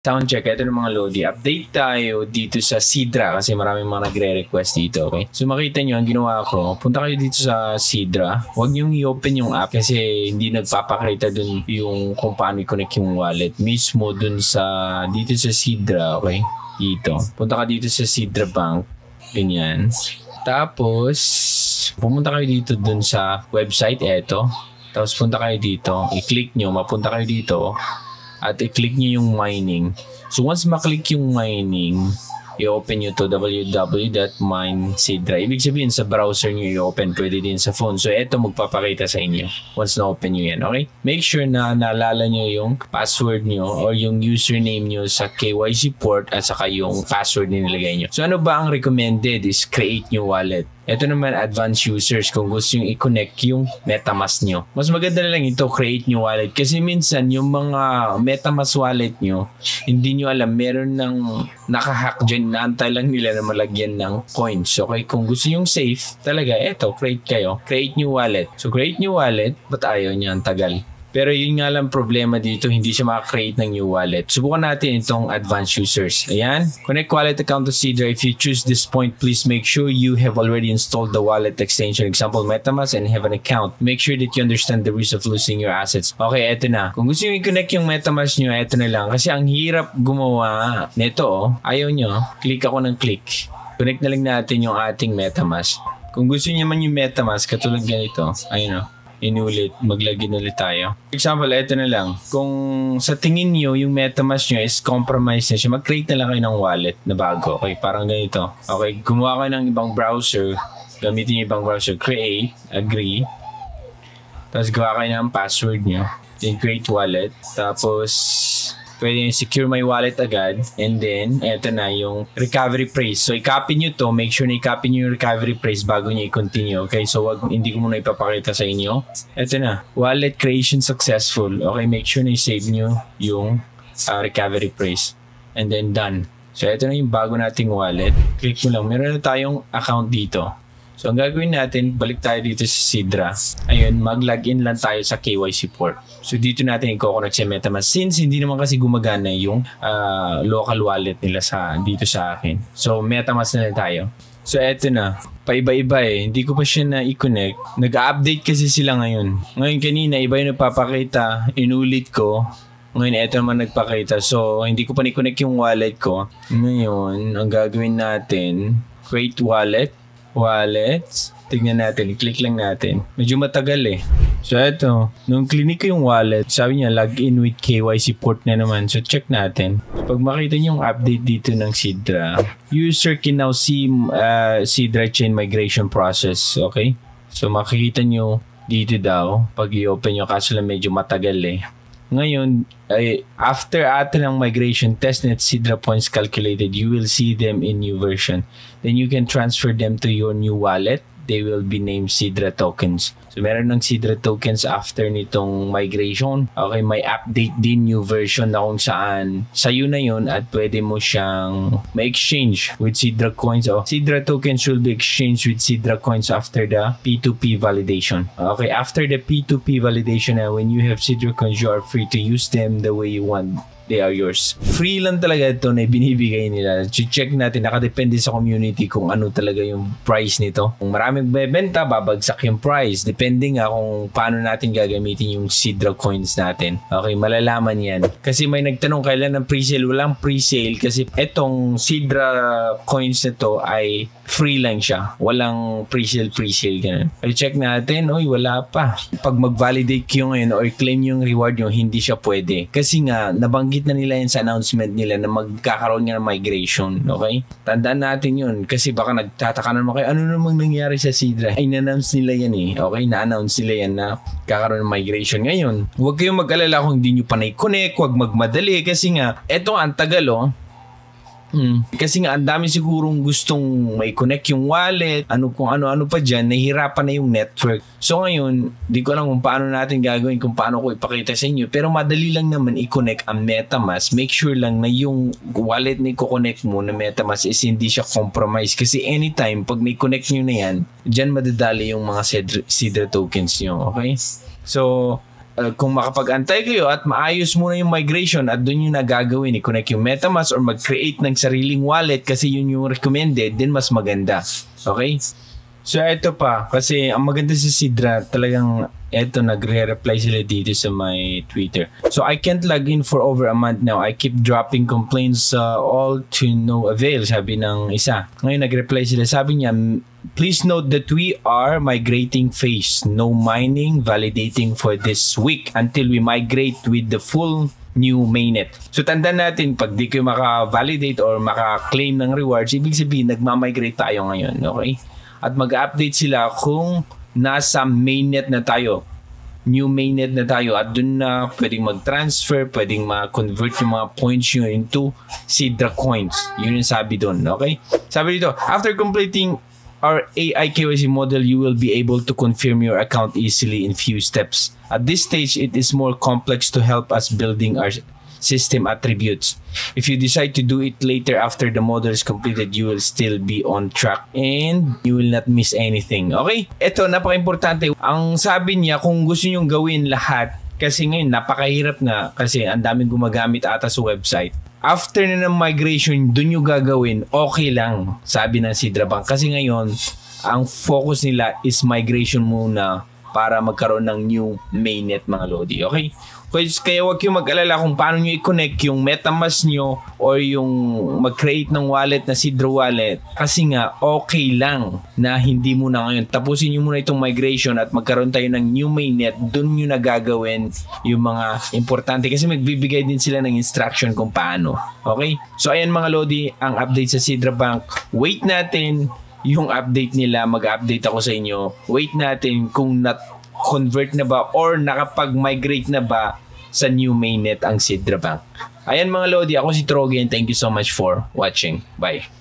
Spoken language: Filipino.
Sound check, ito ng mga Lodi. Update tayo dito sa Sidra kasi maraming mga nagre-request dito, okay? So makita nyo, ang ginawa ko, punta kayo dito sa Sidra. Huwag nyo i-open yung app kasi hindi nagpapakita dun yung kung paano i-connect yung wallet. Mismo dun sa, dito sa Sidra, okay? Dito. Punta ka dito sa Sidra Bank. Ganyan. Tapos, pumunta kayo dito dun sa website, eto. Tapos punta kayo dito, i-click nyo, mapunta kayo dito at i-click nyo yung mining. So once maklik yung mining, i-open nyo to www.minesidra. Ibig sabihin sa browser nyo i-open, pwede din sa phone. So ito magpapakita sa inyo once na-open nyo yan, okay? Make sure na naalala nyo yung password nyo or yung username nyo sa KYC port at saka yung password na nilagay nyo. So ano ba ang recommended is create new wallet. Ito naman advanced users kung gusto yung i-connect yung MetaMask nyo. Mas maganda lang ito create new wallet kasi minsan yung mga MetaMask wallet nyo hindi nyo alam meron ng nakahack dyan naantay lang nila na malagyan ng coins. Okay, kung gusto yung safe talaga eto create kayo. Create new wallet. So create new wallet but ayaw niya ang tagal. Pero yun nga lang problema dito, hindi siya maka-create ng new wallet. Subukan natin itong advanced users. Ayan. Connect wallet account to Cedar. If you choose this point, please make sure you have already installed the wallet extension. Example, MetaMask and have an account. Make sure that you understand the risk of losing your assets. Okay, eto na. Kung gusto nyo i-connect yung MetaMask nyo, eto na lang. Kasi ang hirap gumawa nito. Oh. Ayaw nyo. Click ako ng click. Connect na lang natin yung ating MetaMask. Kung gusto niyo man yung MetaMask, katulad ganito. Ayun o. Oh inulit, maglagin ulit tayo. For example, ito na lang. Kung sa tingin nyo, yung MetaMask nyo is compromised na siya, mag-create na lang kayo ng wallet na bago. Okay, parang ganito. Okay, gumawa kayo ng ibang browser, gamitin yung ibang browser, create, agree, tapos gawa kayo ng password nyo, then create wallet, tapos pwede nyo secure my wallet agad. And then, eto na yung recovery phrase. So, i-copy nyo to. Make sure na i-copy nyo yung recovery phrase bago nyo i-continue. Okay? So, wag, hindi ko muna ipapakita sa inyo. Eto na. Wallet creation successful. Okay? Make sure na i-save nyo yung uh, recovery phrase. And then, done. So, ito na yung bago nating wallet. Click mo lang. Meron na tayong account dito. So, ang gagawin natin, balik tayo dito sa Sidra. Ayun, mag-login lang tayo sa KYC port. So, dito natin i-connect sa MetaMask. Since hindi naman kasi gumagana yung uh, local wallet nila sa dito sa akin. So, MetaMask na lang tayo. So, eto na. Paiba-iba eh. Hindi ko pa siya na i-connect. Nag-update kasi sila ngayon. Ngayon kanina, iba yung nagpapakita. Inulit ko. Ngayon, eto naman nagpakita. So, hindi ko pa ni-connect yung wallet ko. Ngayon, ang gagawin natin, create wallet wallets. Tingnan natin, click lang natin. Medyo matagal eh. So eto, nung clinic ko yung wallet, sabi niya login with KYC port na naman. So check natin. Pag makita niyo yung update dito ng Sidra, user can now see uh, Sidra chain migration process. Okay? So makikita niyo dito daw, pag i-open nyo, kaso lang medyo matagal eh. Ngayon, ay, after atin ng migration testnet Sidra points calculated, you will see them in new version. Then you can transfer them to your new wallet. They will be named Sidra tokens. So meron ng Sidra tokens after nitong migration. Okay, may update din new version na kung saan sa'yo na yun at pwede mo siyang ma-exchange with Sidra coins. O, Sidra tokens will be exchanged with Sidra coins after the P2P validation. Okay, after the P2P validation, uh, when you have Sidra coins, you are free to use them the way you want they are yours. Free lang talaga ito na binibigay nila. Check natin, nakadepende sa community kung ano talaga yung price nito. Kung maraming bebenta, babagsak yung price. Depende nga kung paano natin gagamitin yung Sidra coins natin. Okay, malalaman yan. Kasi may nagtanong kailan ng pre-sale. Walang pre-sale kasi etong Sidra coins na ay free lang siya. Walang pre-sale, pre-sale ganun. Ay check natin, oy wala pa. Pag mag-validate kayo ngayon or claim yung reward nyo, hindi siya pwede. Kasi nga, nabanggit na nila yan sa announcement nila na magkakaroon nga ng migration. Okay? Tandaan natin yun. Kasi baka nagtataka naman kayo, ano namang nangyari sa Sidra? Ay, na-announce nila yan eh. Okay? Na-announce nila yan na kakaroon ng migration. Ngayon, huwag kayong mag-alala kung hindi nyo pa na-connect, huwag magmadali kasi nga, eto ang tagal oh Hmm. Kasi nga, ang dami sigurong gustong may connect yung wallet, ano kung ano-ano pa dyan, nahihirapan na yung network. So ngayon, di ko alam kung paano natin gagawin, kung paano ko ipakita sa inyo. Pero madali lang naman i-connect ang MetaMask. Make sure lang na yung wallet na i-connect mo na MetaMask is hindi siya compromise. Kasi anytime, pag may connect nyo na yan, dyan madadali yung mga Cedra tokens nyo. Okay? So, uh, kung makapag-antay kayo at maayos muna yung migration at doon yung nagagawin, i-connect yung MetaMask or mag-create ng sariling wallet kasi yun yung recommended, din mas maganda. Okay? So, ito pa. Kasi ang maganda sa Sidra, talagang eto nagre-reply sila dito sa my Twitter. So I can't log in for over a month now. I keep dropping complaints uh, all to no avail, sabi ng isa. Ngayon nag-reply sila, sabi niya, Please note that we are migrating phase. No mining, validating for this week until we migrate with the full new mainnet. So tandaan natin, pag di kayo maka-validate or maka-claim ng rewards, ibig sabihin, nagmamigrate tayo ngayon. Okay? At mag-update sila kung nasa mainnet na tayo new mainnet na tayo at dun na pwedeng mag-transfer, pwedeng ma-convert yung mga points nyo into Sidra coins. Yun yung sabi dun, okay? Sabi dito, after completing our AI KYC model, you will be able to confirm your account easily in few steps. At this stage, it is more complex to help us building our system attributes. If you decide to do it later after the model is completed, you will still be on track and you will not miss anything. Okay? Ito, napaka-importante. Ang sabi niya, kung gusto nyo gawin lahat, kasi ngayon, napakahirap nga kasi ang daming gumagamit ata sa website. After na ng migration, dun yung gagawin, okay lang, sabi ng Sidra Bank. Kasi ngayon, ang focus nila is migration muna para magkaroon ng new mainnet mga Lodi. Okay? Kaya huwag kayong mag-alala kung paano nyo i-connect yung MetaMask nyo or yung mag-create ng wallet na Sidra Wallet. Kasi nga, okay lang na hindi muna ngayon. Tapusin nyo muna itong migration at magkaroon tayo ng new mainnet. Doon nyo nagagawin yung mga importante. Kasi magbibigay din sila ng instruction kung paano. Okay? So, ayan mga Lodi, ang update sa Sidra Bank. Wait natin yung update nila. Mag-update ako sa inyo. Wait natin kung nat convert na ba or nakapag-migrate na ba sa new mainnet ang Sidra Bank. Ayan mga Lodi, ako si Trogi and thank you so much for watching. Bye.